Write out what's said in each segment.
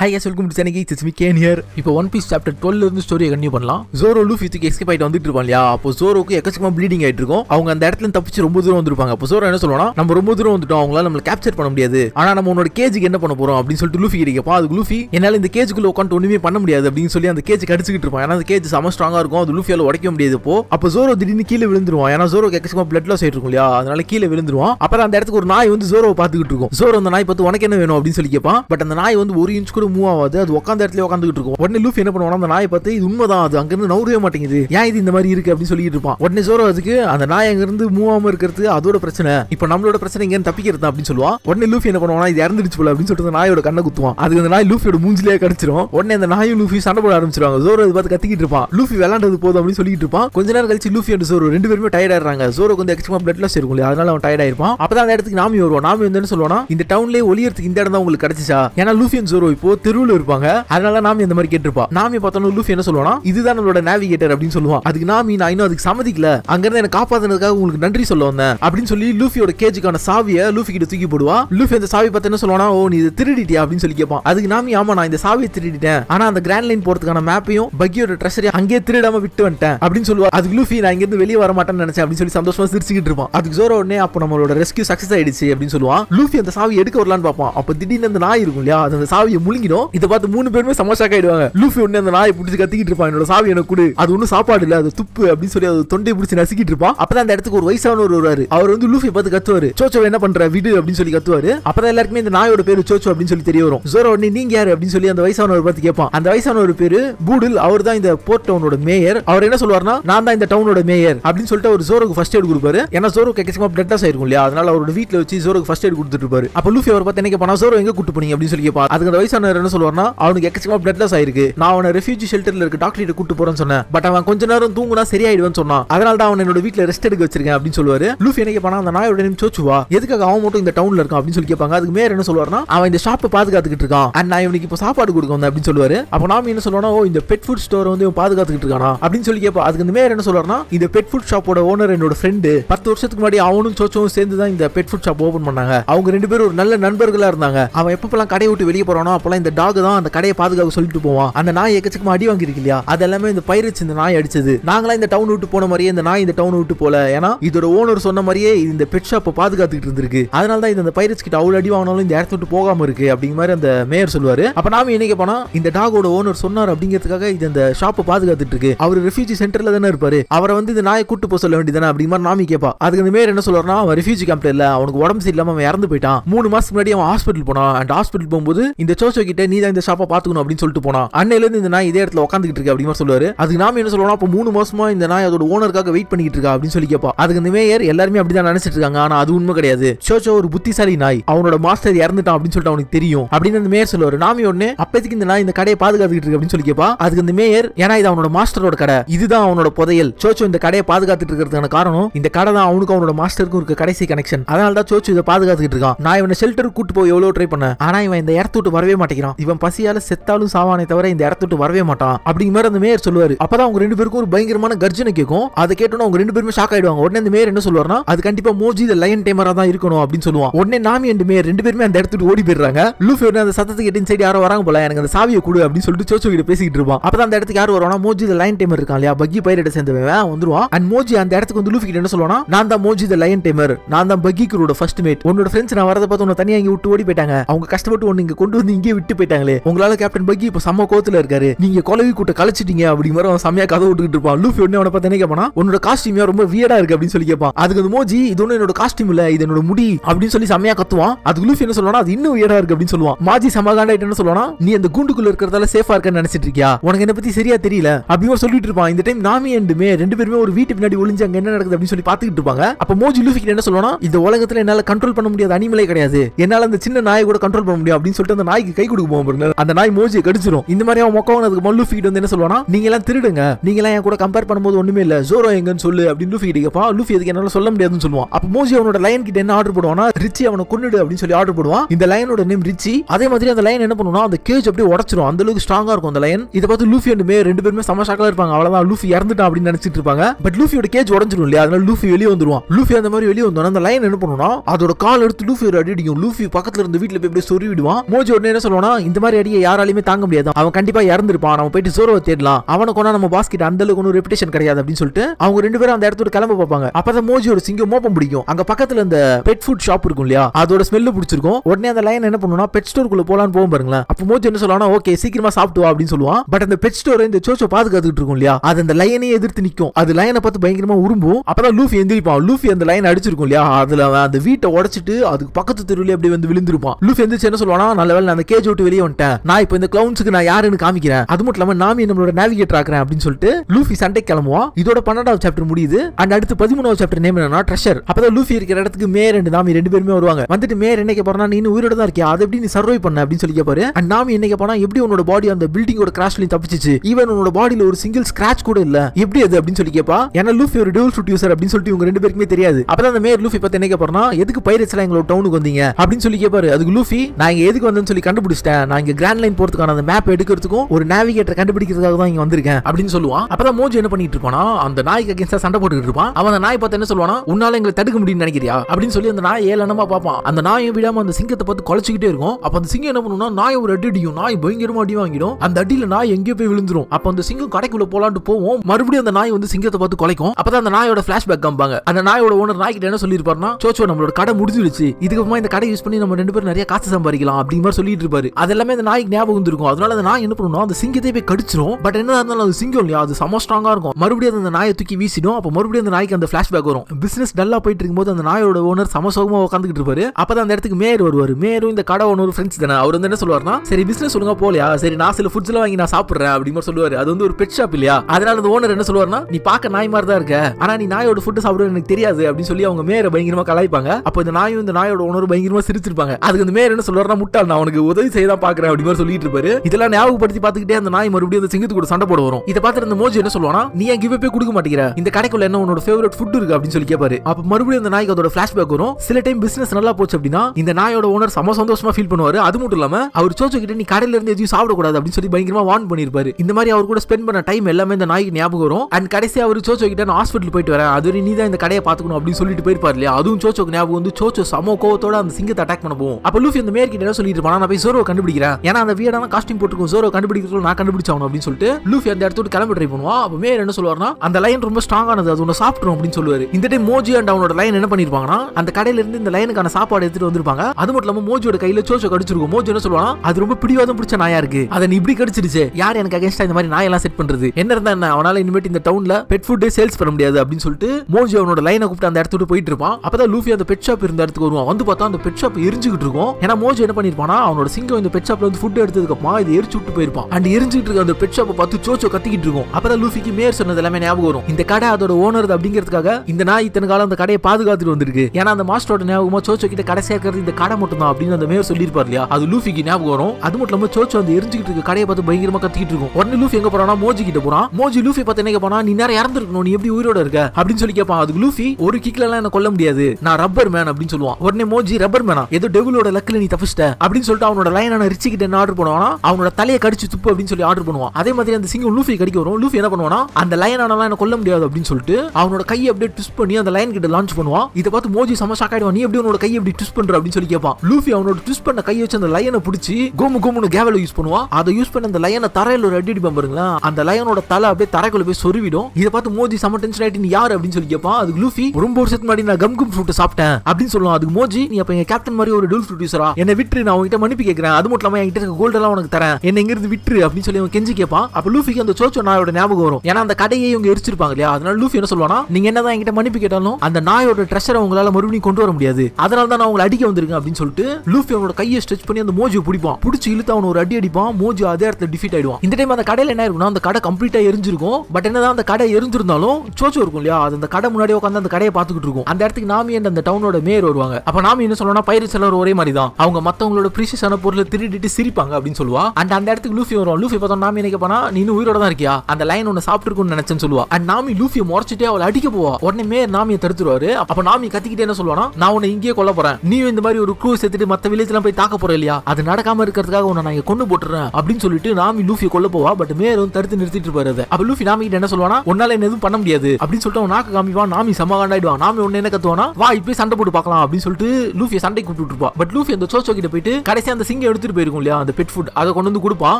Hi yes welcome to Chennai it's me Ken here இப்போ one piece chapter twelve இருந்து ஸ்டோரியை continue பண்ணலாம். ஜோரோ Luffy தூக்கி எஸ்கேப் ஆயிட்டு வந்துட்டு இருப்பான் இல்லையா? அப்போ ஜோரோக்கு எக்கச்சக்கமா ப்ளீடிங் ஆயிட்டு இருக்கும். அவங்க அந்த இடத்துல தப்பிச்சு ரொம்ப தூரம் வந்திருப்பாங்க. அப்போ ஜோரோ என்ன சொல்லுவானா நம்ம ரொம்ப தூரம் வந்துட்டோம். அவங்களால நம்மள கேப்சர் பண்ண முடியாது. ஆனா நம்ம உன்னோட கேஜுக்கு என்ன பண்ண போறோம் அப்படின்னு சொல்லிட்டு லூஃபி கிடைக்கப்பா அது லூஃபி என்னால இந்த கேஜுக்குள்ள உட்காந்து ஒண்ணுமே பண்ண முடியாது அப்படின்னு சொல்லி அந்த கேஜ் கடிச்சிட்டு இருப்பான். ஏன்னா அந்த கேஜ் செம ஸ்ட்ராங்கா இருக்கும். அது லூஃபியால உடைக்க முடியாது இப்போ. அப்போ ஜோரோ திடீர்னு கீழே விழுந்துருவான். ஏன்னா ஜோரோ எக்கச்சக்கமா பிளட் லாஸ் ஆயிட்டு இருக்கும் இல்லையா? அதனால கீழே விழுந்துருவான். அப்புறம் அந்த இடத்துக்கு ஒரு நாய் வந்து ஜோரோவை பார்த்துக்கிட்டு இருக்கும். ஜோரோ அந்த நாய் பார்த்து உனக்கு என்ன வேணும்? அப்படின்னு சொல்லி கேட்பான். பட் அந்த நாய் வந்து ஒரு இன்ச் கூட மூவ் ஆகாது அது உட்காந்த இடத்துல உட்காந்துட்டு இருக்கும். உடனே லூஃபி என்ன பண்ணுவான் அந்த நாயை பார்த்து இது உண்மைதான் அது அங்கிருந்து நவுறவே மாட்டேங்குது. ஏன் இது இந்த மாதிரி இருக்கு? அப்படின்னு சொல்லிட்டு இருப்பான். உடனே சோரோ அதுக்கு அந்த நாய் அங்கிருந்து மூவ் ஆகாம இருக்கிறது அதோட பிரச்சனை. இப்போ நம்மளோட பிரச்சனை இங்க தப்பிக்கிறது அப்படின்னு சொல்லுவான். உடனே லூஃபி என்ன பண்ணுவான் இது இறந்துடுச்சு போல அப்படின்னு சொல்லிட்டு அந்த நாயோட கண்ணை குத்துவான். அதுக்கு அந்த நாய் லூஃபியோட மூஞ்சிலே கடிச்சிரும். உடனே அந்த நாயும் லூஃபி சண்டை போட ஆரம்பிச்சிருவாங்க. ஜோரோ இது பார்த்து கத்திக்கிட்டு இருப்பான். லூஃபி விளாண்டது போதும் அப்படின்னு சொல்லிட்டு இருப்பான். கொஞ்ச நேரம் கழிச்சு லூஃபி அண்ட் சோரோ ரெண்டு பேருமே டயர்ட் ஆயிடுறாங்க. ஜோரோக்கு வந்து எக்ஸ்ட்ரா பிளட் லாஸ் இருக்கும் இல்லையா? அதனால அவன் டயர்ட் ஆயிருப்பான். அப்பதான் அந்த இடத்துக்கு நாமி வருவான். நாமி வந்து என்ன சொல்லுவானா இந்த டவுன்லயே ஒளியறதுக்கு இந்த இடம் தான் உங்களுக்கு கிடைச்சிச்சா? ஏன்னா லூஃபி அண்ட் சோரோ இப்போ தெருவில் இருப்பாங்க. அதனால நாமி இந்த மாதிரி கேட்டிருப்பா. நாமி பார்த்தோம் லூஃபி என்ன சொல்லுவானா? இதுதான் நம்மளோட நேவிகேட்டர் அப்படின்னு சொல்லுவான். அதுக்கு நாமி நான் இன்னும் அதுக்கு சம்மதிக்கல. அங்கிருந்து என்ன காப்பாத்தினதுக்காக உங்களுக்கு நன்றி சொல்ல வந்தேன். அப்படின்னு சொல்லி லூஃபியோட கேஜுக்கான சாவியை லூஃபி கிட்ட தூக்கி போடுவா. லூஃபி அந்த சாவி பார்த்து என்ன சொல்லுவானா ஓ நீ இதை திருடிட்டியா? அப்படின்னு சொல்லி கேட்பான். அதுக்கு நாமி ஆமா நான் இந்த சாவியை திருடிட்டேன். ஆனா அந்த கிராண்ட் லைன் போறதுக்கான மேப்பையும் பக்கியோட ட்ரெஷரி அங்கேயே திருடாம விட்டு வந்துட்டேன். அப்படின்னு சொல்லுவா. அதுக்கு லூஃபி நான் இங்கிருந்து வெளியே வர மாட்டேன்னு நினைச்சேன். அப்படின்னு சொல்லி சந்தோஷமா சிரிச்சுக்கிட்டு இருப்பான். அதுக்கு ஜோரோ உடனே அப்போ நம்மளோட ரெஸ்கியூ சக்சஸ் ஆயிடுச்சு அப்படின்னு சொல்லுவான் லூஃபி அந்த சாவி எடுக்க வரலான்னு பார்ப்பான். அப்போ திடீர்னு அந்த நாய் இருக்கும் இல்லையா அந்த சாவியை வாங்கிடும். இதை பார்த்து மூணு பேருமே சமோஷாக் ஆயிடுவாங்க. லூஃபி உடனே அந்த நாயை பிடிச்சி கத்திக்கிட்டு இருப்பான். என்னோட சாவி எனக்கு கொடு. அது ஒன்றும் சாப்பாடு இல்ல அது துப்பு அப்படின்னு சொல்லி அது தொண்டையை பிடிச்சி நசுக்கிட்டு இருப்பான். அப்பதான் அந்த இடத்துக்கு ஒரு வயசானவர் வருவாரு. அவர் வந்து லூஃபி பார்த்து கத்துவாரு. சோச்சோ என்ன பண்ற? விடு அப்படின்னு சொல்லி கத்துவாரு. அப்பதான் எல்லாருக்குமே இந்த நாயோட பேரு சோச்சோ அப்படின்னு சொல்லி தெரிய வரும். ஜோரோ உடனே நீங்க யாரு அப்படின்னு சொல்லி அந்த வயசானவர் பார்த்து கேட்பான். அந்த வயசானவர் பேரு பூடில். அவர் தான் இந்த போர்ட் டவுனோட மேயர். அவர் என்ன சொல்லுவாருன்னா நான் தான் இந்த டவுனோட மேயர் அப்படின்னு சொல்லிட்டு அவர் ஜோரோக்கு ஃபர்ஸ்ட் எய்ட் கொடுப்பாரு. ஏன்னா ஜோரோக்கு எக்கச்சக்கமா டெட்டாஸ் ஆயிருக்கும் இல்லையா? அதனால அவரோட வீட்டுல வச்சு ஜோரோக்கு ஃபர்ஸ்ட் எய்ட் கொடுத்துட்டு இருப்பாரு. அப்ப லூஃபி அவர் பார்த்து என்ன கேட்பான் ஜோரோ எங்க கூட்டு போனீங்க? அப்படின்னு சொல்லி கேட்பா அதுக்கு அந்த வயசான என்ன சொல்லுவார்னா அவனுக்கு எக்கச்சக்கமா பிளட் லாஸ் ஆயிருக்கு. நான் அவனை ரெஃப்யூஜி ஷெல்டர்ல இருக்க டாக்டர் கிட்ட கூட்டு போறேன்னு சொன்னேன். பட் அவன் கொஞ்ச நேரம் தூங்குனா சரியாயிடுவேன்னு சொன்னான். அதனால தான் அவன் என்னோட வீட்டுல ரெஸ்ட் எடுக்க வச்சிருக்கேன் அப்படின்னு சொல்லுவாரு. லூஃபி என்ன கேட்பானா அந்த நாயோட நேம் சோச்சுவா? எதுக்காக அவன் மட்டும் இந்த டவுன்ல இருக்கான்? அப்படின்னு சொல்லி கேட்பாங்க. அதுக்கு மேல என்ன சொல்லுவார்னா அவன் இந்த ஷாப்பை பாதுகாத்துக்கிட்டு இருக்கான். அண்ட் நான் இவனுக்கு இப்போ சாப்பாடு கொடுக்க வந்தேன் அப்படின்னு சொல்லுவாரு. அப்போ நாம என்ன சொல்லுவானா ஓ இந்த பெட் ஃபுட் ஸ்டோர் வந்து இவன் பாதுகாத்துக்கிட்டு இருக்கானா? அப்படின்னு சொல்லி கேட்பா. அதுக்கு இந்த மேல என்ன சொல்லுவார்னா இந்த பெட் ஃபுட் ஷாப்போட ஓனர் என்னோட ஃப்ரெண்டு பத்து வருஷத்துக்கு முன்னாடி அவனும் சோச்சவும் சேர்ந்து தான் இந்த பெட் ஃபுட் ஷாப் ஓபன் பண்ணாங்க. அவங்க ரெண்டு பேரும் ஒரு நல்ல நண்பர்களா இருந்தாங்க. அவன் எப்பப்பெல்லாம் கடையை விட்டு வெளியே போறானோ அப்பெல்லாம் இந்த டாக் தான் அந்த கடையை பாதுகாக்க சொல்லிட்டு போவான். அந்த நாய் எக்கச்சக்கமா அடி வாங்கிருக்கு இல்லையா அது எல்லாமே இந்த பைரட்ஸ் இந்த நாய் அடிச்சது. நாங்களாம் இந்த டவுன் விட்டு போன மாதிரியே இந்த நாய் இந்த டவுன் விட்டு போல. ஏன்னா இதோட ஓனர் சொன்ன மாதிரியே இந்த பெட் ஷாப்பை பாதுகாத்துக்கிட்டு இருந்திருக்கு. அதனால தான் இந்த அந்த பைரட்ஸ் கிட்ட அவ்வளவு அடி வாங்கினாலும் இந்த இடத்த விட்டு போகாம இருக்கு அப்படிங்கிற மாதிரி அந்த மேயர் சொல்லுவாரு. அப்ப நாம என்னைக்கு போனா இந்த டாகோட ஓனர் சொன்னார் அப்படிங்கிறதுக்காக இது அந்த ஷாப்பை பாதுகாத்துட்டு இருக்கு. அவர் ரெஃப்யூஜி சென்டர்ல தானே இருப்பாரு. அவரை வந்து இந்த நாயை கூட்டு போக சொல்ல வேண்டியதானே அப்படிங்கிற மாதிரி நாமி கேட்பா. அதுக்கு இந்த மேயர் என்ன சொல்றாருன்னா அவன் ரெஃப்யூஜி கேம்ப்ல இல்ல அவனுக்கு உடம்பு சரியில்லாம அவன் இறந்து போயிட்டான். மூணு மாசத்துக்கு முன்னாடி அவன் ஹாஸ்பிட்டல் போனான். அண்ட் ஹாஸ்பிட்டல் போகும்போது இந்த சோச்சோ கிட்ட நீ தான் இந்த ஷாப்பை பாத்துக்கணும் அப்படின்னு சொல்லிட்டு போனா. அன்னையில இருந்து இந்த நாய் இதே இடத்துல உட்காந்துக்கிட்டு இருக்கு அப்படிங்கிற சொல்லுவாரு. அதுக்கு நாம என்ன சொல்லுவோம் அப்போ மூணு மாசமா இந்த நாய் அதோட ஓனருக்காக வெயிட் பண்ணிட்டு இருக்கா? அப்படின்னு சொல்லி கேப்பா. அதுக்கு இந்த மேயர் எல்லாருமே அப்படிதான் நினைச்சிட்டு இருக்காங்க. ஆனா அது உண்மை கிடையாது. சோச்சோ ஒரு புத்திசாலி நாய். அவனோட மாஸ்டர் இறந்துட்டான் அப்படின்னு சொல்லிட்டு அவனுக்கு தெரியும். அப்படின்னு அந்த மேயர் சொல்லுவாரு. நாமி உடனே அப்போதைக்கு இந்த நாய் இந்த கடையை பாதுகாத்துக்கிட்டு இருக்கு? அப்படின்னு சொல்லி கேப்பா. அதுக்கு இந்த மேயர் ஏன்னா இது அவனோட மாஸ்டரோட கடை. இதுதான் அவனோட புதையல். சோச்சோ இந்த கடையை பாதுகாத்துட்டு இருக்கிறதுக்கான காரணம் இந்த கடை தான் அவனுக்கு அவனோட மாஸ்டருக்கும் இருக்க கடைசி கனெக்ஷன் அதனால தான் சோச்சு இதை பாதுகாத்துக்கிட்டு இருக்கான். நான் இவனை ஷெல்டருக்கு கூட்டு போய் எவ்வளவு ட்ரை பண்ணேன். ஆனா இவன் இந்த இடத்து விட்டு வரவே மாட்டேங்கிறான். இவன் பசியால செத்தாலும் சாவானே தவிர இந்த இடத்த விட்டு வரவே மாட்டான். அப்படிங்கிற மாதிரி அந்த மேயர் சொல்லுவாரு. அப்பதான் அவங்க ரெண்டு பேருக்கும் ஒரு பயங்கரமான கர்ஜனை கேட்கும். அதை கேட்டோன்னு அவங்க ரெண்டு பேருமே ஷாக் ஆயிடுவாங்க. உடனே அந்த மேயர் என்ன சொல்லுவாருன்னா அது கண்டிப்பா மோஜி இந்த லயன் டைமரா தான் இருக்கணும் அப்படின்னு சொல்லுவான். உடனே நாமி அண்ட் மேயர் ரெண்டு பேருமே அந்த இடத்துக்கு ஓடி போயிடுறாங்க. லூஃபி உடனே அந்த சத்தத்துக்கு எட்டு சைடு யாரும் வராங்க போல எனக்கு அந்த சாவியை கொடு அப்படின்னு சொல்லிட்டு சோச்சோ கிட்ட பேசிட்டு இருப்பான். அப்பதான் அந்த இடத்துக்கு யார் வருவானா மோஜி இந்த லயன் டைமர் இருக்கான் இல்லையா? பக்கி பயிரிட சேர்ந்தவன் வந்துருவான். அண்ட் மோஜி அந்த இடத்துக்கு வந்து லூஃபி கிட்ட என்ன சொல்லுவானா நான் தான் மோஜி இந்த லயன் டைமர் நான் தான் பக்கி குரோட ஃபர்ஸ்ட் மேட் உன்னோட ஃப்ரெண்ட்ஸ் நான் வரத பார்த்து உன்னை தனியா இங்கே விட்டு ஓடி போயிட்டாங்க. அவங்க கஷ்டப்பட்டு ஒன்னு இங்கே கொண்டு வந்து இங்கே விட்டு போயிட்டாங்களே. உங்களால கேப்டன் பக்கி இப்ப செம்ம கோத்துல இருக்காரு. நீங்க கொலவி கூட்ட கலைச்சிட்டீங்க அப்படிங்கிற அவன் செம்மையா கதை விட்டுக்கிட்டு இருப்பான். லூஃபி உடனே அவனை பார்த்து என்ன கேட்பானா உன்னோட காஸ்டியூம் ரொம்ப வியடா இருக்கு? அப்படின்னு சொல்லி கேட்பான் அதுக்கு அந்த மோஜி இது ஒண்ணு என்னோட காஸ்டியூம் இல்ல. இது என்னோட முடி. அப்படின்னு சொல்லி செம்மையா கத்துவான். அதுக்கு லூஃபி என்ன சொல்லுவானா அது இன்னும் வியடா இருக்கு. அப்படின்னு சொல்லுவான். மாஜி சமாகாண்டாயிட்டு என்ன சொல்லுவானா நீ அந்த கூண்டுக்குள்ள இருக்கிறதால சேஃபா இருக்கன்னு நினைச்சிட்டு இருக்கியா? உனக்கு என்ன பத்தி சரியா தெரியல. அப்படின்னு சொல்லிட்டு இருப்பான். இந்த டைம் நாமி அண்டுமே ரெண்டு பேருமே ஒரு வீட்டு பின்னாடி ஒளிஞ்சு அங்க என்ன நடக்குது அப்படின்னு சொல்லி பாத்துக்கிட்டு இருப்பாங்க. அப்ப மோஜி லூஃபி என்ன சொல்லுவானா இந்த உலகத்துல என்னால கண்ட்ரோல் பண்ண முடியாத அனிமலே கிடையாது. என்னால அந்த சின்ன நாயை கூட கண்ட்ரோல் பண்ண முடியும். அப்படின்னு சொல்லிட்டு அந்த நாய்க்கு கை கொடுக்க போவோம் பாருங்க. அந்த நாய் மோஜியை கடிச்சிரும். இந்த மாதிரி அவன் மொக்கவனதுக்கு அதுக்கு மல்லு ஃபீட் வந்து என்ன சொல்லுவானா நீங்க எல்லாம் திருடுங்க. நீங்க எல்லாம் என் கூட கம்பேர் பண்ணும்போது ஒண்ணுமே இல்ல. ஜோரோ எங்கன்னு சொல்லு அப்படின்னு லூஃபி கிட்ட லூஃபி அதுக்கு என்னால சொல்ல முடியாதுன்னு சொல்லுவான். அப்ப மோஜி அவனோட லைன் கிட்ட என்ன ஆர்டர் போடுவானா ரிச்சி அவனை கொண்டுடு அப்படின்னு சொல்லி ஆர்டர் போடுவான். இந்த லைனோட நேம் ரிச்சி. அதே மாதிரி அந்த லைன் என்ன பண்ணுவானா அந்த கேஜ் அப்படியே உடச்சிரும். அந்த அளவுக்கு ஸ்ட்ராங்கா இருக்கும் அந்த லைன் இதை பார்த்து லூஃபி அண்ட் மே ரெண்டு பேருமே சம ஷாக்கா இருப்பாங்க. அவ்வளவுதான். லூஃபி இறந்துட்டான் அப்படின்னு நினைச்சிட்டு இருப்பாங்க. பட் லூஃபியோட கேஜ் உடஞ்சிரும் இல்லையா? அதனால லூஃபி வெளியே வந்துருவான். லூஃபி அந்த மாதிரி வெளியே வந்தோம் அந்த லைன் என்ன பண்ணுவோம்னா அதோட கால் எடுத்து லூஃபி ஒரு அடி அடிக்கும். லூஃபி பக்கத்துல இருந்து வீட்டுல போய் அப்படியே சொறி விடுவான் மோஜி உடனே என்ன சொல்லுவான் போனா இந்த மாதிரி அடியை யாராலையுமே தாங்க முடியாது. அவன் கண்டிப்பா இறந்துருப்பான். நம்ம போயிட்டு ஜோரோவை தேடலாம். அவனை கொண்டா நம்ம பாஸ் கிட்ட அந்த அளவுக்கு ஒன்றும் ரெப்புடேஷன் கிடையாது அப்படின்னு சொல்லிட்டு அவங்க ரெண்டு பேரும் அந்த இடத்துல கிளம்ப பார்ப்பாங்க. அப்பதான் மோஜியோட சிங்கம் மோப்பம் பிடிக்கும். அங்க பக்கத்துல இந்த பெட் ஃபுட் ஷாப் இருக்கும் இல்லையா? அதோட ஸ்மெல்லு பிடிச்சிருக்கும். உடனே அந்த லைன் என்ன பண்ணுனா பெட் ஸ்டோருக்குள்ள போலான்னு போகும் பாருங்களேன். அப்போ மோஜி என்ன சொல்லுவானா ஓகே சீக்கிரமா சாப்பிட்டு வா அப்படின்னு சொல்லுவான். பட் அந்த பெட் ஸ்டோர் இந்த சோச்சோ பாதுகாத்துட்டு இருக்கும் இல்லையா? அது அந்த லைனே எதிர்த்து நிக்கும். அது லைனை பார்த்து பயங்கரமா உரும்பும். அப்பதான் லூஃபி எந்திரிப்பான். லூஃபி அந்த லைன் அடிச்சிருக்கும் இல்லையா? அதுல அந்த வீட்டை உடைச்சிட்டு அதுக்கு பக்கத்து தெருவிலே அப்படியே வந்து விழுந்திருப்பான். லூஃபி எந்திரிச்சு என்ன சொல்லுவானா நல்ல வேலை அந்த கேஜ் விட்டு வெளியே வந்துட்டேன். நான் இப்போ இந்த கிளவுன்ஸுக்கு நான் யாருன்னு காமிக்கிறேன். அது மட்டும் இல்லாம நாமி நம்மளோட நேவிகேட்டர் ஆக்குறேன் அப்படின்னு சொல்லிட்டு லூஃபி சண்டை கிளம்புவான் இதோட பன்னெண்டாவது சாப்டர் முடியுது. அண்ட் அடுத்து பதிமூணாவது சாப்டர் நேம் என்னன்னா ட்ரெஷர் அப்பதான் லூஃபி இருக்கிற இடத்துக்கு மே ரெண்டு நாமி ரெண்டு பேருமே வருவாங்க. வந்துட்டு மேர் என்ன கேட்பாருனா நீ உயிரோட தான் இருக்கியா? அது எப்படி நீ சர்வை பண்ண அப்படின்னு சொல்லி கேட்பாரு அண்ட் நாமி என்ன கேட்பானா எப்படி உன்னோட பாடி அந்த பில்டிங்கோட கிராஷ்லயும் தப்பிச்சிச்சு? ஈவன் உன்னோட பாடியில ஒரு சிங்கிள் ஸ்கிராச் கூட இல்ல. எப்படி அது அப்படின்னு சொல்லி கேப்பா. ஏன்னா லூஃபி ஒரு டியூல் ஷூட் யூசர் அப்படின்னு சொல்லிட்டு இவங்க ரெண்டு பேருக்குமே தெரியாது. அப்பதான் அந்த மேயர் லூஃபி பத்தி என்ன கேட்பாருனா எதுக்கு பைரட்ஸ் எல்லாம் எங்களோட டவுனுக்கு வந்தீங்க? அப்படின்னு சொல்லி கேட்பாரு அதுக்கு லூஃபி நான் எதுக்கு வந்தேன்னு சொல்லி கண்டுபிடிச்சிட்டேன் நான் இங்க கிராண்ட் லைன் போறதுக்கான அந்த மேப் எடுக்கிறதுக்கும் ஒரு நேவிகேட்டர் கண்டுபிடிக்கிறதுக்காக தான் இங்க வந்திருக்கேன் அப்படின்னு சொல்லுவான். அப்பதான் மோஜி என்ன பண்ணிட்டு இருக்கோம்னா அந்த நாய்க்கு அகேன்ஸ்டா சண்டை போட்டுக்கிட்டு இருப்பான். அவன் அந்த நாய் பார்த்து என்ன சொல்லுவானா? உன்னால எங்களை தடுக்க முடியும்னு நினைக்கிறியா? அப்படின்னு சொல்லி அந்த நாய் ஏளனமா பார்ப்பான். அந்த நாயை விடாம அந்த சிங்கத்தை பார்த்து குலைச்சிக்கிட்டே இருக்கும். அப்ப அந்த சிங்கம் என்ன பண்ணும்னா நாய் ஒரு அடி அடியும் நாய் பயங்கரமா அடி வாங்கிடும். அந்த அடியில நாய் எங்கேயோ போய் விழுந்துரும். அப்ப அந்த சிங்கம் கடைக்குள்ள போலான்ட்டு போவோம். மறுபடியும் அந்த நாய் வந்து சிங்கத்தை பார்த்து குலைக்கும். அப்பதான் அந்த நாயோட பிளாஷ்பேக் காம்பாங்க அந்த நாயோட ஓனர் நாய்கிட்ட என்ன சொல்லியிருப்பாருன்னா சோச்சோ நம்மளோட கடை முடிஞ்சிருச்சு. இதுக்கப்புறமா இந்த கடை யூஸ் பண்ணி நம்ம ரெண்டு பேரும் நிறைய காசு சம்பாதிக்கலாம். அப்படிங்கிற மாதிரி சொல்லிட்டு இருப்பாரு. அது எல்லாமே அந்த நாய்க்கு ஞாபகம் இருந்திருக்கும் அதனால அந்த நாய் என்ன பண்ணணும் அந்த சிங்கத்தை போய் கடிச்சிரும். பட் என்ன இருந்தாலும் அது சிங்கம் இல்லையா? அது செம ஸ்ட்ராங்கா இருக்கும். மறுபடியும் அந்த நாயை தூக்கி வீசிடும். அப்ப மறுபடியும் அந்த நாய்க்கு அந்த பிளாஷ்பேக் வரும். பிசினஸ் டல்லா போயிட்டு இருக்கும்போது அந்த நாயோட ஓனர் சமசோகமா உட்காந்துக்கிட்டு இருப்பாரு. அப்பதான் அந்த இடத்துக்கு மேயர் வருவார். மேயரும் இந்த கடை ஓனர் ஃப்ரெண்ட்ஸ் தானே. அவர் வந்து என்ன சொல்லுவாருன்னா சரி பிசினஸ் ஒழுங்கா போலையா சரி நான் சில ஃபுட்ஸ் எல்லாம் வாங்கி நான் சாப்பிடுறேன். அப்படின்னு சொல்லுவாரு. அது வந்து ஒரு பெட் ஷாப் இல்லையா? அதனால அந்த ஓனர் என்ன சொல்லுவார்னா நீ பார்க்க நாய் மாதிரி தான் இருக்க. ஆனா நீ நாயோட ஃபுட் சாப்பிடுறது எனக்கு தெரியாது. அப்படின்னு சொல்லி அவங்க மேயரை பயங்கரமா கலாய்ப்பாங்க. அப்போ இந்த நாயும் இந்த நாயோட ஓனர் பயங்கரமா சிரிச்சிருப்பாங்க. அதுக்கு அந்த மேயர் என்ன சொல்லுவார்னா முட்டாள் நான் உனக்கு உதவி செய்ய தான் பாக்குறேன் அப்படி மாதிரி சொல்லிட்டு இருப்பாரு. இதெல்லாம் ஞாபகப்படுத்தி பார்த்துக்கிட்டே அந்த நாய் மறுபடியும் அந்த சிங்கத்து கூட சண்டை போட வரும். இதை பார்த்து அந்த மோஜி என்ன சொல்லுவானா நீ என் கிவ் கொடுக்க மாட்டேங்கிற? இந்த கடைக்குள்ள என்ன உன்னோட ஃபேவரட் ஃபுட் இருக்கு? அப்படின்னு சொல்லி கேட்பாரு அப்ப மறுபடியும் அந்த நாய்க்கு அதோட பிளாஷ்பேக் வரும். சில டைம் பிசினஸ் நல்லா போச்சு அப்படின்னா இந்த நாயோட ஓனர் சம சந்தோஷமா ஃபீல் பண்ணுவாரு. அது மட்டும் இல்லாம அவர் சோச்சு கிட்ட நீ கடையில இருந்து எதையும் சாப்பிடக்கூடாது அப்படின்னு சொல்லி பயங்கரமா வார்ன் பண்ணிருப்பாரு இந்த மாதிரி அவர் கூட ஸ்பெண்ட் பண்ண டைம் எல்லாமே இந்த நாய்க்கு ஞாபகம் வரும். அண்ட் கடைசி அவர் சோச்சோ கிட்ட நான் ஹாஸ்பிட்டல் போயிட்டு வரேன். அது நீ தான் இந்த கடையை பாத்துக்கணும் அப்படின்னு சொல்லிட்டு போயிருப்பாரு இல்லையா? அதுவும் சோச்சோக்கு ஞாபகம் வந்து சோச்சோ சம கோவத்தோட அந்த சிங்கத்தை அட்டாக் பண்ண போவோம் அப்ப லூஃபி அந்த மேற்கிட்ட என்ன சொல்லிட்டு இருப்பான் நான் போய் ஜோரோ கண்டுபிடிக்கிறேன் ஏன்னா அந்த வீடான காஸ்டியூம் போட்டுருக்கும். ஜோரோ கண்டுபிடிக்கிறதுக்கு நான் கண்டுபிடிச்சவனும் அப்படின்னு சொல்லிட்டு லூஃபி அந்த இடத்துக்கு கிளம்ப ட்ரை பண்ணுவான் அப்போ மேர் என்ன சொல்லுவாருன்னா அந்த லைன் ரொம்ப ஸ்ட்ராங்கானது அது ஒன்று சாப்பிட்றோம் அப்படின்னு சொல்லுவார். இந்த டைம் மோஜி அண்ட் அவனோட லைன் என்ன பண்ணிருப்பாங்கன்னா அந்த கடையில இருந்து இந்த லைனுக்கான சாப்பாடு எடுத்துட்டு வந்திருப்பாங்க. அது மட்டும் இல்லாம மோஜியோட கையில சோச்சோ கடிச்சிருக்கும். மோஜி என்ன சொல்லுவானா அது ரொம்ப பிடிவாதம் பிடிச்ச நாயா இருக்கு. அதை நீ இப்படி கடிச்சிருச்சு யார் எனக்கு அகேன்ஸ்டா இந்த மாதிரி நாயெல்லாம் செட் பண்றது? என்ன இருந்தா என்ன? அவனால இனிமேட்டு இந்த டவுன்ல பெட் ஃபுட்டே சேல்ஸ் பண்ண முடியாது அப்படின்னு சொல்லிட்டு மோஜி அவனோட லைனை கூப்பிட்டு அந்த இடத்துக்கு போயிட்டு இருப்பான். அப்பதான் லூஃபி அந்த பெட் ஷாப் இருந்த இடத்துக்கு வருவான். வந்து பார்த்தா அந்த பெட் ஷாப் எரிஞ்சுக்கிட்டு இருக்கும். ஏன்னா மோஜி என்ன பண்ணிருப்பானா அவனோட சிங்கம் அந்த பெட் ஷாப்ல வந்து ஃபுட் எடுத்ததுக்கப்புறமா இது எரிச்சு விட்டு போயிருப்பான். அண்ட் எரிஞ்சுட்டு இருக்க அந்த பெட் ஷாப்பை பார்த்து சோச்சோ கத்திக்கிட்டு இருக்கும். அப்பதான் லூஃபிக்கு மேயர் சொன்னது எல்லாமே ஞாபகம் வரும். இந்த கடை அதோட ஓனர் அப்படிங்கிறதுக்காக இந்த நாய் இத்தனை காலம் அந்த கடையை பாதுகாத்துட்டு வந்திருக்கு. ஏன்னா அந்த மாஸ்டரோட ஞாபகமா சோச்சோ கிட்ட கடை சேர்க்கறது இந்த கடை மட்டும் தான் அப்படின்னு அந்த மேயர் சொல்லியிருப்பார் இல்லையா? அது லூஃபிக்கு ஞாபகம் வரும். அது மட்டும் இல்லாம சோச்சோ அந்த எரிஞ்சுக்கிட்டு இருக்க கடையை பார்த்து பயங்கரமா கத்திக்கிட்டு இருக்கும். உடனே லூஃபி எங்க போறானா மோஜி கிட்ட போறான். மோஜி லூஃபி பார்த்து என்ன போனா நீ நேரம் இறந்துருக்கணும். நீ எப்படி உயிரோட இருக்க? அப்படின்னு சொல்லி கேட்பான். அதுக்கு லூஃபி ஒரு கிக்ல எல்லாம் என்ன கொல்ல முடியாது. நான் ரப்பர் மேன் அப்படின்னு சொல்லுவான். உடனே மோஜி ரப்பர் மேனா ஏதோ டெவிலோட லக்கில் நீ தப்பிச்சிட்ட. அப்படின்னு சொல்லிட்டு அவனோட லைனான ரிச்சி என்ன ஆர்டர் பண்ணுவானா? அவனோட தலையை கடிச்சு துப்பு அப்படின்னு சொல்லி ஆர்டர் பண்ணுவான். அதே மாதிரி அந்த சிங்கம் லூஃபி கடிக்க வரும். லூஃபி என்ன பண்ணுவானா? அந்த லைனானலாம் என்ன கொல்ல முடியாது அப்படின்னு சொல்லிட்டு அவனோட கையை அப்படியே ட்விஸ்ட் பண்ணி அந்த லைன் கிட்ட லான்ச் பண்ணுவான். இதை பார்த்து மோஜி சம ஷாக் ஆயிடுவான். நீ எப்படி உனோட கையை எப்படி ட்விஸ்ட் பண்ற அப்படின்னு சொல்லி கேட்பான். லூஃபி அவனோட ட்விஸ்ட் பண்ண கையை வச்சு அந்த லைனை பிடிச்சி கோமு கோமுன்னு கேவல யூஸ் பண்ணுவான். அதை யூஸ் பண்ண அந்த லைனை தரையில் ஒரு அடி அடிப்பான் பாருங்களேன். அந்த லைனோட தலை அப்படியே தரைக்குள்ள போய் சொருவிடும். இதை பார்த்து மோஜி சம டென்ஷன் ஆயிட்டு நீ யார் அப்படின்னு சொல்லி கேட்பான். அதுக்கு லூஃபி ரொம்ப வருஷத்துக்கு முன்னாடி நான் கம் கும் ஃப்ரூட் சாப்பிட்டேன். அப்படின்னு சொல்லுவான். அதுக்கு மோஜி நீ அப்ப எங்க கேப்டன் மாதிரி ஒரு டூல் ப்ரொடியூசரா என்ன விட்டு நான் உங்ககிட்ட மன்னிப்பு கேட்கிறேன். அது மட்டும் இல்லாம என்கிட்ட இருக்க கோல்டெல்லாம் உனக்கு தரேன். என்ன இங்க இருந்து விட்டுரு அப்படின்னு சொல்லி அவன் கெஞ்சி கேட்பான். அப்ப லூஃபிக்கு அந்த சோச்சோ நாயோட ஞாபகம் வரும். ஏன்னா அந்த கடையை இவங்க எரிச்சிருப்பாங்க இல்லையா? அதனால லூஃபி என்ன சொல்லுவானா நீங்க என்னதான் என்கிட்ட மன்னிப்பு கேட்டாலும் அந்த நாயோட ட்ரெஷரை உங்களால மறுபடியும் கொண்டு வர முடியாது. அதனால தான் நான் உங்களை அடிக்க வந்திருக்கேன் அப்படின்னு சொல்லிட்டு லூஃபி அவனோட கையை ஸ்ட்ரெச் பண்ணி அந்த மோஜியை பிடிப்பான். பிடிச்சி இழுத்து அவன் ஒரு அடி அடிப்பான். மோஜி அதே இடத்துல டிஃபீட் ஆயிடுவான். இந்த டைம் அந்த கடையில என்ன இருக்கும்னா அந்த கடை கம்ப்ளீட்டா எரிஞ்சிருக்கும். பட் என்னதான் அந்த கடை எரிஞ்சிருந்தாலும் சோச்சோ இருக்கும் இல்லையா? அது அந்த கடை முன்னாடி உட்காந்து அந்த கடையை பார்த்துக்கிட்டு இருக்கும். அந்த இடத்துக்கு நாமி அந்த டவுனோட மேயர் வருவாங்க. அப்ப நாமி என்ன சொல்லணும்னா பயிர் செலவு ஒரே மாதிரி தான் அவங்க மத்தவங்களோட ப்ரீசியஸான பொருள் திருடிட்டு சிரிப்பாங்க அப்படின்னு சொல்லுவா. அண்ட் அந்த இடத்துக்கு லூஃபி வரும் லூஃபி பார்த்தோம் நாமி என்ன போனா நீ உயிரோட தான் இருக்கியா? அந்த லைன் ஒன்னு சாப்பிட்டுருக்கும்னு நினைச்சேன்னு சொல்லுவா. அண்ட் நாமி லூஃபியை முறைச்சிட்டே அவளை அடிக்க போவா. உடனே மேயர் நாமியை தடுத்துருவாரு. அப்ப நாமி கத்திக்கிட்டே என்ன சொல்லுவானா நான் உன்னை இங்கேயே கொல்ல போறேன். நீ இந்த மாதிரி ஒரு க்ரூ சேர்த்துட்டு மத்த வில்லேஜ் போய் தாக்க போற இல்லையா? அது நடக்காம இருக்கிறதுக்காக உன்னை நான் கொண்டு போட்டுறேன். அப்படின்னு சொல்லிட்டு நாமி லூஃபியை கொல்ல போவா. பட் மேயர் வந்து தடுத்து நிறுத்திட்டு போறது அப்ப லூஃபி நாமி கிட்ட என்ன சொல்லுவானா உன்னால என்ன எதுவும் பண்ண முடியாது. அப்படின்னு சொல்லிட்டு அவன் நாக்கு காமிவா நாமி சமகாண்டாயிடுவான் நாமி ஒன்னு என்ன கத்துவானா வா இப்படி சண்டை போட்டு பார்க்கலாம். அப்படின்னு சொல்லிட்டு லூஃபியை சண்டை கூப்பிட்டு இருப்பா பட் லூஃபி அந்த சோச்சோ கிட்ட போயிட்டு கடைசி அந்த சிங்கம் எடுத்துட்டு போயிருக்கும் இல்லையா அந்த பெட் ஃபுட் அதை கொண்டு வந்து கொடுப்பான்.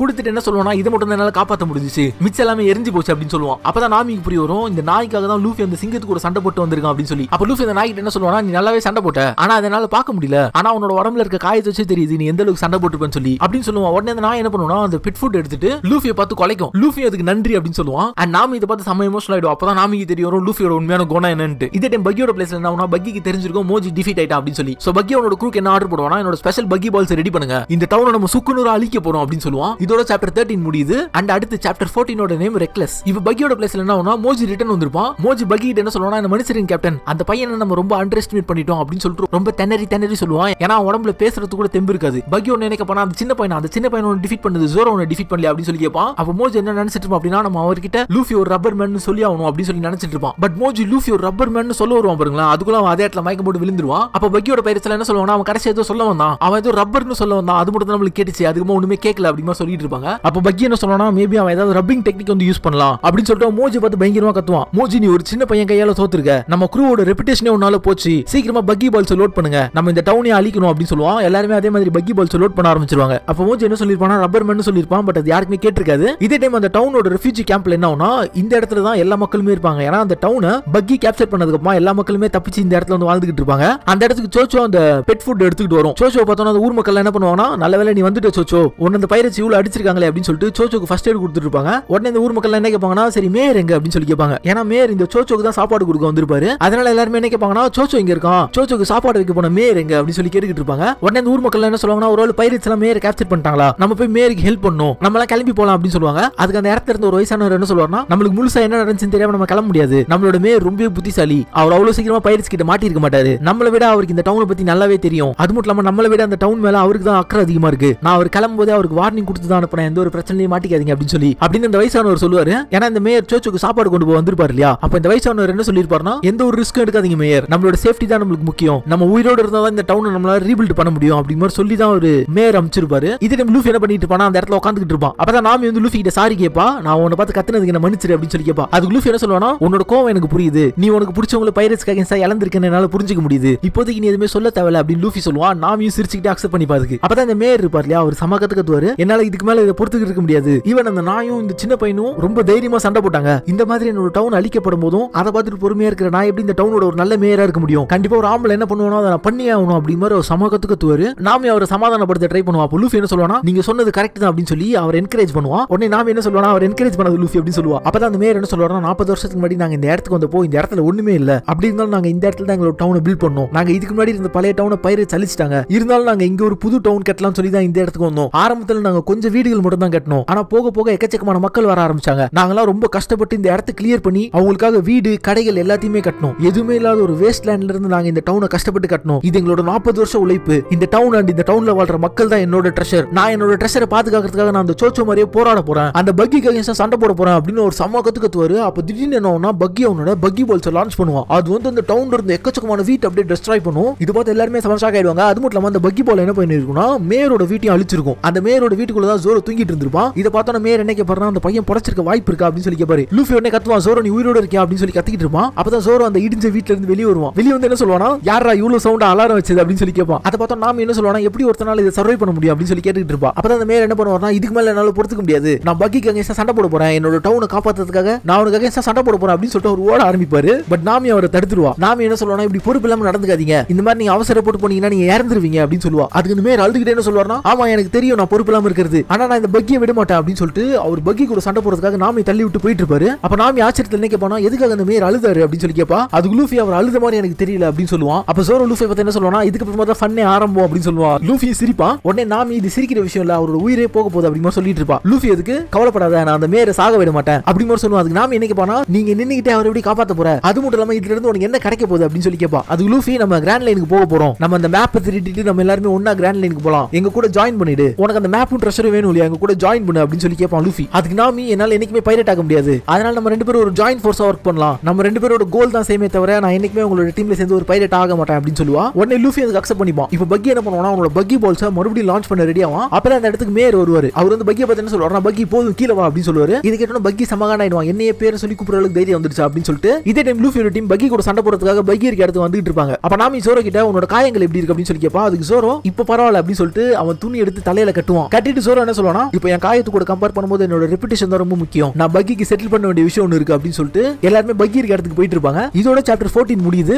கொடுத்துட்டு என்ன சொல்லுவானா இதை மட்டும் தான் என்னால காப்பாற்ற முடிஞ்சிச்சு. மிச்சம் எல்லாமே எரிஞ்சு போச்சு அப்படின்னு சொல்லுவான். அப்பதான் நாமிக்கு புரிய வரும் இந்த நாய்க்காக தான் லூஃபி அந்த சிங்கத்துக்கு ஒரு சண்டை போட்டு வந்திருக்கான் அப்படின்னு சொல்லி. அப்ப லூஃபி அந்த நாய்க்கு என்ன சொல்லுவானா நீ நல்லாவே சண்டை போட்ட. ஆனா அதனால பார்க்க முடியல. ஆனா உன்னோட உடம்புல இருக்க காயத்தை வச்சு தெரியுது. நீ எந்த அளவுக்கு சண்டை போட்டுருப்பேன்னு சொல்லி. அப்படின்னு சொல்லுவான். உடனே அந்த நாய் என்ன பண்ணுவானா அந்த பெட் ஃபுட் எடுத்துட்டு லூஃபியை பார்த்து குலைக்கும். லூஃபி அதுக்கு நன்றி அப்படின்னு சொல்லுவான். அண்ட் நாம இதை பார்த்து செம்ம எமோஷனல் ஆயிடும். அப்பதான் நாமிக்கு தெரியும் லூஃபியோட உண்மையான குணம் என்னன்ட்டு. இதே டைம் பக்கியோட பிளேஸ்ல என்ன பக்கிக்கு தெரிஞ்சிருக்கும் மோஜி டிஃபீட் ஆயிட்டா அப்படின்னு சொல்லி. சோ பக்கியோட குரூக் என்ன ஆர்டர் போடுவானா என்னோட ஸ்பெஷல் பக்கி பால்ஸ் ரெடி பண்ணுங்க. இந்த டவுனை நம்ம சுக்குநூறு அழிக்க போறோம் அப்படின்னு சொல்லுவான். இதோட சாப்டர் தேர்ட்டின் முடியுது. அண்ட் அடுத்து சாப்டர் ஃபோர்டீனோட நேம் ரெக்லஸ் இப்ப பக்கியோட பிளேஸ்ல என்ன ஆகும்னா மோஜி ரிட்டர்ன் வந்திருப்பான். மோஜி பக்கி கிட்ட என்ன சொல்லுவானா இந்த மனுஷரின் கேப்டன் அந்த பையனை நம்ம ரொம்ப அண்டர் எஸ்டிமேட் பண்ணிட்டோம் அப்படின்னு சொல்லிட்டு ரொம்ப தென்னறி திணறி சொல்லுவான். ஏன்னா உடம்புல பேசுறது கூட தெம்பு இருக்காது. பக்கி ஒன்னு நினைக்க போனா அந்த சின்ன பையன் அந்த சின்ன பையனை டிஃபீட் பண்ணது ஜோரோ ஒன்னு டிஃபீட் பண்ணல அப்படின்னு சொல்லி கேட்பான். அப்ப மோஜி என்ன நினைச்சிட்டு இருப்பான் அப்படின்னா நம்ம அவர்கிட்ட லூஃபி ஒரு ரப்பர் மேன் சொல்லி ஆகணும் அப்படின்னு சொல்லி நினைச்சிட்டு இருப்பான். பட் மோஜி லூஃபி ஒரு ரப்பர் மேன் சொல்ல வருவான் பாருங்களா அதுக்குள்ள அவன் அதே இடத்துல மயக்கம் போட்டு விழுந்துருவான். அப்ப பக்கியோட பயிற்சியில என்ன சொல்லுவான் அவன் கடைசி ஏதோ சொல்ல வந்தான். அவன் ஏதோ ரப்பர்னு சொல்ல வந்தான். அது மட்டும் தான் நம்மளுக்கு கேட்டுச்சு. அதுக்கு ஒண்ணுமே கேட்கல அப்படிமா சொல்லிட்டு இருப்பாங்க. அப்ப பக்கி என்ன சொல்லணும் மேபி அவன் ஏதாவது ரப்பிங் டெக்னிக் வந்து யூஸ் பண்ணலாம். அப்படின்னு சொல்லிட்டு மோஜி பார்த்து பயங்கரமா கத்துவான். மோஜி நீ ஒரு சின்ன பையன் கையால தோத்துருக்க நம்ம குரூவோட ரெப்புடேஷனே உன்னால போச்சு. சீக்கிரமா பக்கி பால்ஸ் லோட் பண்ணுங்க. நம்ம இந்த டவுனே அழிக்கணும். அப்படின்னு சொல்லுவான். எல்லாருமே அதே மாதிரி பக்கி பால்ஸ் லோட் பண்ண ஆரம்பிச்சிருவாங்க. அப்ப மோஜி என்ன சொல்லிருப்பானா ரப்பர் மேன் சொல்லிருப்பான் பட் அது யாருக்குமே கேட்டிருக்காது. இதே டைம் அந்த டவுனோட ரெஃப்யூஜி கேம்ப்ல என்ன ஆகும்னா இந்த இடத்துல தான் எல்லா மக்களுமே இருப்பாங்க. ஏன்னா அந்த டவுனை பக்கி கேப்சர் பண்ணதுக்கு அப்புறமா எல்லா மக்களுமே தப்பிச்சு இந்த இடத்துல வந்து வாழ்ந்துகிட்டு இருப்பாங்க. அந்த இடத்துக்கு சோச்சோ அந்த பெட் ஃபுட் எடுத்துக்கிட்டு வரும். சோச்சோ பார்த்தோன்னா அந்த ஊர் மக்கள் என்ன பண்ணுவாங்கன்னா நல்ல வேளை நீ வந்துட்டு சோச்சோ. உன்ன அந்த பைரட்ஸ் இவ்வளவு அடிச்சிருக்காங்களே அப்படின்னு சொல்லிட்டு சோச்சோக்கு ஃபர்ஸ்ட் எய்ட் கொடுத்துருப்பாங்க உடனே இந்த ஊர் மக்கள் என்ன கேட்பாங்கன்னா சரி மேயர் எங்க அப்படின்னு சொல்லி கேட்பாங்க. ஏன்னா மேயர் இந்த சோச்சோக்கு தான் சாப்பாடு கொடுக்க வந்திருப்பாரு. அதனால எல்லாருமே என்ன கேட்பாங்கன்னா சோச்சோ இங்க இருக்கான். சோச்சோக்கு சாப்பாடு வைக்க போன மேயர் எங்க அப்படின்னு சொல்லி கேட்டுக்கிட்டு இருப்பாங்க. உடனே இந்த ஊர் மக்கள் என்ன சொல்லுவாங்கன்னா ஒரு பைரட்ஸ் எல்லாம் மேயர் கேப்சர் பண்ணிட்டாங்களா? நம்ம போய் மேயருக்கு ஹெல்ப் பண்ணும். நம்ம எல்லாம் கிளம்பி போலாம் அப்படின்னு சொல்லுவாங்க. அதுக்கு அந்த இடத்துல இருந்த ஒரு வயசானவர் என்ன சொல்லுவாருன்னா நம்மளுக்கு முழுசா என்ன நடந்துச்சுன்னு தெரியாம நம்ம கிளம்ப முடியாது. நம்மளோட மேயர் ரொம்ப புத்திசாலி. அவர் அவ்வளவு சீக்கிரமா பைரட்ஸ் கிட்ட மாட்டிருக்க மாட்டாரு. நம்மளை விட அவருக்கு இந்த டவுனை பத்தி நல்லாவே தெரியும். அது மட்டும் இல்லாம நம்மளை விட அந்த டவுன் மேல அவருக்கு தான் அக்கறை அதிகமா இருக்கு. நான் அவர் கிளம்பும்போது அவருக்கு வார்னிங் கொடுத்து தான் அனுப்பினேன். எந்த ஒரு பிரச்சனையும் மாட்டிக்காதீங்க அப்படின்னு சொல்லி. அப்படின்னு இந்த வயசானவர் சொல்லுவாரு. ஏன்னா இந்த மேயர் சோச்சுக்கு சாப்பாடு கொண்டு போய் வந்திருப்பாரு இல்லையா? அப்ப இந்த வயசானவர் என்ன சொல்லிருப்பாருன்னா எந்த ஒரு ரிஸ்க்கும் எடுக்காதீங்க மேயர் நம்மளோட சேஃப்டி தான் நம்மளுக்கு முக்கியம். நம்ம உயிரோட இருந்தா தான் இந்த டவுனை நம்மளால ரீபில்ட் பண்ண முடியும் அப்படிங்கிற மாதிரி சொல்லி தான் ஒரு மேயர் அமைச்சிருப்பாரு இது நம்ம லூஃபி என்ன பண்ணிட்டு இருப்பானா அந்த இடத்துல உட்காந்துட்டு இருப்பான். அப்பதான் நாமி வந்து லூஃபி கிட்ட சாரி கேப்பா நான் உன்னை பார்த்து கத்துனதுக்கு என்ன மன்னிச்சிரு அப்படின்னு சொல்லி கேப்பா. அதுக்கு லூஃபி என்ன சொல்லுவானா உன்னோட கோவம் எனக்கு புரியுது. நீ உனக்கு பிடிச்சவங்களை பைரட்ஸ் அகேன்ஸ்டா இழந்திருக்கேன்னு என்னால புரிஞ்சுக்க முடியுது. இப்போதைக்கு நீ எதுவுமே சொல்ல தேவையில்ல அப்படின்னு லூஃபி சொல்லுவான். நாமியும் சிரிச்சுக்கிட்டு அக்செப்ட் பண்ணி பாதுக்கு அப்பதான் அந்த மேயர் இருப்பார் இல்லையா? அவர் சம கத்துக்கத்துவாரு என்னால இதுக்கு மேல இதை பொறுத்துக்கிட்டு இருக்க முடியாது. ஈவன் அந்த நாயும் இந்த சின்ன பையனும் ரொம்ப தைரியமா சண்டை போட்டாங்க. இந்த மாதிரி என்னோட டவுன் அழிக்கப்படும் போதும் அதை பார்த்துட்டு பொறுமையா இருக்கிற நான் எப்படி இந்த டவுனோட ஒரு நல்ல மேயரா இருக்க முடியும்? கண்டிப்பா ஒரு ஆம்பளை என்ன பண்ணுவானோ அதை நான் பண்ணியே ஆகணும் அப்படி மாதிரி ஒரு சம கத்துக்கத்துவாரு நாமே அவரை சமாதானப்படுத்த ட்ரை பண்ணுவா அப்போ லூஃபி என்ன சொல்லுவானா நீங்க சொன்னது கரெக்ட் தான் அப்படின்னு சொல்லி அவர் என்கரேஜ் பண்ணுவான். உடனே நாம என்ன சொல்லுவானா அவர் என்கரேஜ் பண்ணது லூஃபி அப்படின்னு சொல்லுவா அப்பதான் அந்த மேயர் என்ன சொல்லுவாரா நாற்பது வருஷத்துக்கு முன்னாடி நாங்க இந்த இடத்துக்கு வந்தப்போ இந்த இடத்துல ஒண்ணுமே இல்ல. அப்படி இருந்தாலும் நாங்க இந்த இடத்துல தான் எங்களோட டவுனை பில்ட் பண்ணோம். நாங்க இதுக்கு முன்னாடி இருந்த பழைய டவுனை பயிரை சலிச்சிட்டாங்க. இருந்தாலும் நாங்க இங்க ஒரு புது டவுன் கட்டலாம்னு சொல்லி தான் இந்த இடத்துக்கு வந்தோம் ஆரம்பத்துல நாங்க கொஞ்சம் வீடுகள் மட்டும் தான் கட்டணும் ஆனா போக போக எக்கச்சக்கமான மக்கள் வர ஆரம்பிச்சாங்க நாங்களாம் ரொம்ப கஷ்டப்பட்டு இந்த இடத்த கிளியர் பண்ணி அவங்களுக்காக வீடு கடைகள் எல்லாத்தையுமே கட்டணும் எதுவுமே இல்லாத ஒரு வேஸ்ட் லேண்ட்ல இருந்து நாங்க இந்த டவுனை கஷ்டப்பட்டு கட்டணும் இது எங்களோட நாற்பது வருஷம் உழைப்பு இந்த டவுன் அண்ட் இந்த டவுன்ல வாழ்ற மக்கள் தான் என்னோட ட்ரெஷர் நான் என்னோட ட்ரெஷரை பாதுகாக்கிறதுக்காக நான் அந்த சோச்சோ மாதிரியே போராட போறேன் அந்த பக்கிக்கு அகேன்ஸ்டா சண்டை போட போறேன் அப்படின்னு ஒரு சம கத்து கத்துவாரு அப்ப திடீர்னு என்ன பக்கி அவனோட பக்கி பால்ஸ் லான்ச் பண்ணுவான் அது வந்து அந்த டவுன்ல இருந்து எக்கச்சக்கமான வீட் அப்படியே டிஸ்ட்ராய் பண்ணும் இது பார்த்து எல்லாருமே சமஷாக் ஆயிடுவாங்க அது மட்டும் இல்லாம அந்த பக்கி பால் என்ன பண்ணிருக்கும்னா மேயரோட வீட்டையும் அழிச்சிருக்கும். அந்த மேயரோட வீட்டுக்குள்ள தான் ஜோரோ தூங்கிட்டு இருந்திருப்பான். இதை பார்த்தோன்னா மேயர் என்ன கேட்பாருன்னா அந்த பையன் புடச்சிருக்க வாய்ப்பு இருக்கா? அப்படின்னு சொல்லி கேட்பாரு லூஃபி உடனே கத்துவான் ஜோரோ நீ உயிரோட இருக்கியா? அப்படின்னு சொல்லி கத்திக்கிட்டு இருப்பான். அப்பதான் ஜோரோ அந்த இடிஞ்ச வீட்டுல இருந்து வெளியே வருவான். வெளியே வந்து என்ன சொல்லுவானா யாரா இவ்வளவு சவுண்ட் அலாரம் வச்சது? அப்படின்னு சொல்லி கேட்பான் அதை பார்த்தா நாம என்ன சொல்லுவானா எப்படி ஒருத்தனால இதை சர்வை பண்ண முடியும்? அப்படின்னு சொல்லி கேட்டுட்டு இருப்பான் அப்பதான் அந்த மேயர் என்ன பண்ணுவார்னா இதுக்கு மேல என்னால பொறுத்துக்க முடியாது. நான் பக்கிக்கு அங்கே சண்டை போட போறேன்? என்னோட டவுனை காப்பாத்துறதுக்காக நான் உனக்கு அங்கே சண்டை போட போறேன்? அப்படின்னு சொல்லிட்டு அவர் ஓட ஆரம்பிப்பாரு. பட் நாமி அவரை தடுத்துருவா. நாமி என்ன சொல்லுவானா இப்படி பொறுப்பு இல்லாம நடந்துக்காதீங்க. இந்த மாதிரி நீங்க அவசரப்பட்டு போனீங்கன்னா நீங்க இறந்துருவீங்க. அப்படின்னு சொல்லுவா. அதுக்கு இந்த மேயர் அழுதுகிட்டே என்ன சொல்லுவார்னா ஆமா எனக்கு தெரியும் நான் பொறுப்பு இல்லாம இருக்கிறது. ஆனா நான் இந்த பக்கியை விட மாட்டேன் அப்படின்னு சொல்லிட்டு அவர் பக்கி கூட சண்டை போறதுக்காக நாமி தள்ளி விட்டு போயிட்டு இருப்பாரு அப்ப நாமி ஆச்சரியத்தில் என்ன கேட்பானா எதுக்காக அந்த மேயர் அழுதாரு? அப்படின்னு சொல்லி கேப்பா அதுக்கு லூஃபி அவர் அழுத மாதிரி எனக்கு தெரியல அப்படின்னு சொல்லுவான். அப்ப சோரோ லூஃபி பத்தி என்ன சொல்லுவானா இதுக்கு அப்புறமா தான் ஃபன்னே ஆரம்பம் அப்படின்னு சொல்லுவான் லூஃபி சிரிப்பான் உடனே நாமி இது சிரிக்கிற விஷயம் இல்ல அவரோட உயிரே போக போகுது அப்படி சொல்லிட்டு இருப்பா. லூஃபி அதுக்கு கவலைப்படாத நான் அந்த மேயரை சாக விட மாட்டேன் அப்படி மாதிரி சொல்லுவான் அதுக்கு நாமி என்ன கேட்பானா நீங்க நின்னுகிட்டே அவர் எப்படி காப்பாத்த போற? அது மட்டும் இல்லாம இதுல இருந்து உனக்கு என்ன கிடைக்க போகுது? அப்படின்னு சொல்லி கேட்பா. அது லூஃபி நம்ம கிராண்ட் லைனுக்கு போக போறோம். நம்ம அந்த மேப்பை திருட்டிட்டு நம்ம எல்லாருமே ஒன்னா கிராண்ட் லைனுக்கு போலாம். எங்க கூட ஜாயின் பண்ணிடு. உனக்கு அந்த மேப்பும் ட்ரெஷரும் வேணும் இல்லையா? எங்க கூட ஜாயின் பண்ணு அப்படின்னு சொல்லி கேட்பான் லூஃபி அதுக்கு நாமி என்னால என்னைக்குமே பைரட் ஆக முடியாது. அதனால நம்ம ரெண்டு பேரும் ஒரு ஜாயின் ஃபோர்ஸா ஒர்க் பண்ணலாம். நம்ம ரெண்டு பேரோட கோல் தான் சேமே தவிர நான் என்னைக்குமே உங்களோட டீம்ல சேர்ந்து ஒரு பைரட் ஆக மாட்டேன் அப்படின்னு சொல்லுவா. உடனே லூஃபி அதுக்கு அக்செப்ட் பண்ணிப்பான். இப்போ பக்கி என்ன பண்ணுவானா அவனோட பக்கி பால்ஸை மறுபடியும் லான்ச் பண்ண ரெடி ஆவான். அப்புறம் அந்த இடத்துக்கு மேயர் வருவார். அவர் வந்து பக்கியை பார்த்து என்ன சொல்லுவார்? பக்கி போதும் கீழே வா அப்படின்னு சொல்லுவாரு. இது கேட்டோம் பக்கி சமகான ஆயிடுவான். என்னைய பேர் சொல்லி கூப்பிடுற அளவுக்கு தைரியம் வந்துருச்சு அப்படின்னு சொல்லிட்டு இதே டைம் லூஃபியோட டீம் பக்கி கூட சண்டை போடுறதுக்காக பக்கி இருக்க இடத்துக்கு வந்துட்டு இருப்பாங்க. அப்ப நாமி சோரோ கிட்ட உன்னோட காயங்கள் எப்படி இருக்கு? அப்படின்னு சொல்லி கேட்பான். அதுக்கு சோரோ இப்போ பரவாயில்ல அப்படின்னு சொல்லிட்டு போட்டு அவன் துணி எடுத்து தலையில கட்டுவான். கட்டிட்டு சோரோ என்ன சொல்லுவானா இப்போ என் காயத்து கூட கம்பேர் பண்ணும்போது என்னோட ரெப்புடேஷன் தான் ரொம்ப முக்கியம். நான் பக்கிக்கு செட்டில் பண்ண வேண்டிய விஷயம் ஒன்று இருக்கு அப்படின்னு சொல்லிட்டு எல்லாருமே பக்கி இருக்க இடத்துக்கு போயிட்டு இருப்பாங்க. இதோட சாப்டர் 14 முடியுது.